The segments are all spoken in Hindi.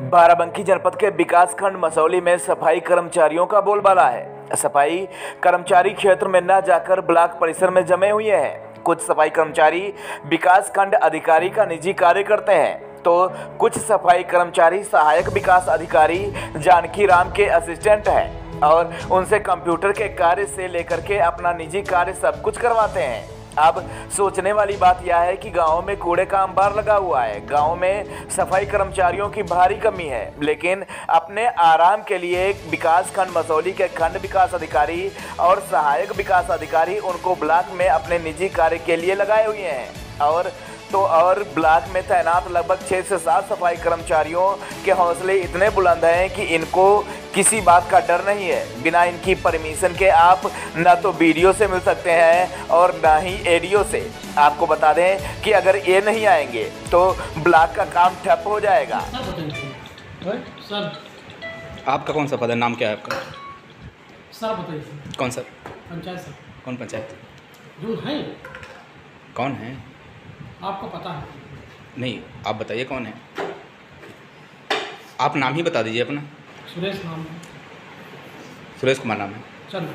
बाराबंकी जनपद के विकास खंड मसौली में सफ़ाई कर्मचारियों का बोलबाला है। सफ़ाई कर्मचारी क्षेत्र में न जाकर ब्लॉक परिसर में जमे हुए हैं। कुछ सफ़ाई कर्मचारी विकास खंड अधिकारी का निजी कार्य करते हैं। तो कुछ सफ़ाई कर्मचारी सहायक विकास अधिकारी जानकी राम के असिस्टेंट हैं और उनसे कंप्यूटर के कार्य से लेकर के अपना निजी कार्य सब कुछ करवाते हैं। अब सोचने वाली बात यह है कि गाँव में कूड़े का अंबार लगा हुआ है। गाँव में सफ़ाई कर्मचारियों की भारी कमी है, लेकिन अपने आराम के लिए विकास खंड, मसौली के खंड विकास अधिकारी और सहायक विकास अधिकारी उनको ब्लॉक में अपने निजी कार्य के लिए लगाए हुए हैं। और तो और ब्लॉक में तैनात लगभग छः से सात सफ़ाई कर्मचारियों के हौसले इतने बुलंद हैं कि इनको किसी बात का डर नहीं है। बिना इनकी परमिशन के आप न तो वीडियो से मिल सकते हैं और ना ही एडियो से। आपको बता दें कि अगर ये नहीं आएँगे तो ब्लॉक का काम ठप हो जाएगा। सर। आपका कौन सा पद है? नाम क्या है आपका? सर बताइए सर कौन सा पंचायत सर। कौन पंचायत? जो हैं। कौन है? आपको पता है। नहीं आप बताइए कौन है? आप नाम ही बता दीजिए अपना। सुरेश नाम है। सुरेश कुमार नाम है। चंद्र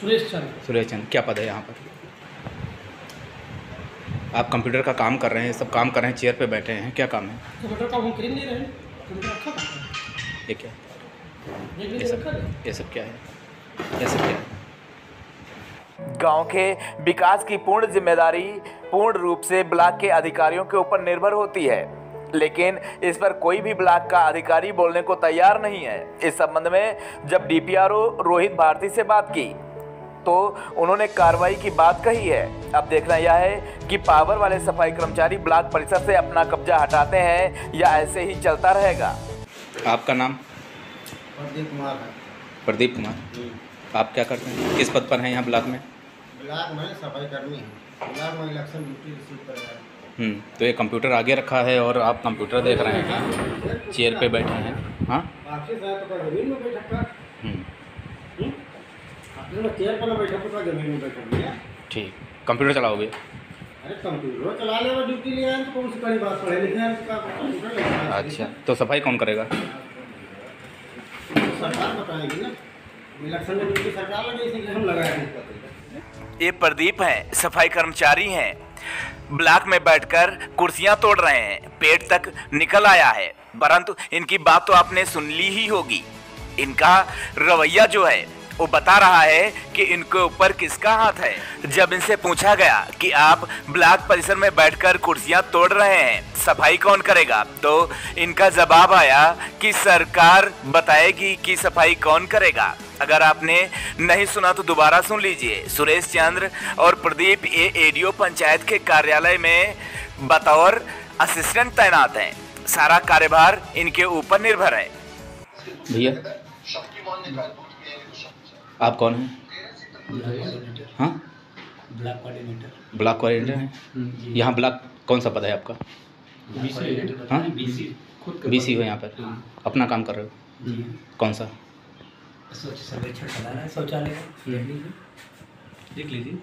सुरेश चंद्र सुरेश चंद क्या पद है यहाँ पर? आप कंप्यूटर का काम कर रहे हैं सब काम कर रहे हैं चेयर पे बैठे हैं क्या काम है? कंप्यूटर का हम खरीद नहीं रहे कंप्यूटर ये क्या ये सब ये सब क्या है? ये सब क्या है? गाँव के विकास की पूर्ण ज़िम्मेदारी पूर्ण रूप से ब्लॉक के अधिकारियों के ऊपर निर्भर होती है। लेकिन इस पर कोई भी ब्लॉक का अधिकारी बोलने को तैयार नहीं है। इस संबंध में जब डीपीआरओ रोहित भारती से बात की तो उन्होंने कार्रवाई की बात कही है। अब देखना यह है कि पावर वाले सफ़ाई कर्मचारी ब्लॉक परिसर से अपना कब्जा हटाते हैं या ऐसे ही चलता रहेगा। आपका नाम? प्रदीप कुमार है। प्रदीप कुमार। आप क्या करते हैं? किस पद पर हैं यहाँ ब्लॉक में? ब्लॉक में सफ़ाई कर्मी है। ब्लॉक में इलेक्शन ड्यूटी रिसीव कर रहा है। तो ये कंप्यूटर आगे रखा है और आप कंप्यूटर देख रहे हैं चेयर पे बैठे हैं हाँ? है तो हम्म, ऑफ़िस में चेयर पर ना बैठक तो है। ठीक। कंप्यूटर चलाओगे अरे कंप्यूटर चला ले ड्यूटी ले आए तो हैं। अच्छा तो सफ़ाई कौन करेगा? हैं। ये प्रदीप हैं सफ़ाई कर्मचारी हैं। ब्लॉक में बैठकर कुर्सियाँ तोड़ रहे हैं। पेट तक निकल आया है। परंतु इनकी बात तो आपने सुन ली ही होगी। इनका रवैया जो है वो बता रहा है कि इनके ऊपर किसका हाथ है। जब इनसे पूछा गया कि आप ब्लॉक परिसर में बैठकर कुर्सियाँ तोड़ रहे हैं सफ़ाई कौन करेगा? तो इनका जवाब आया कि सरकार बताएगी कि सफ़ाई कौन करेगा। अगर आपने नहीं सुना तो दोबारा सुन लीजिए। सुरेश चंद्र और प्रदीप ये एडीओ पंचायत के कार्यालय में बतौर असिस्टेंट तैनात हैं। सारा कार्यभार इनके ऊपर निर्भर है। भैया। आप कौन हैं? हाँ? Block coordinator. ब्लॉक कोऑर्डिनेटर हैं? यहाँ ब्लॉक कौन सा पता है आपका? हाँ? खुद बी सी हो यहाँ पर। अपना काम कर रहे हो? कौन सा? सर्वेक्षण चला रहा है शौचालय। लीजिए देख लीजिए।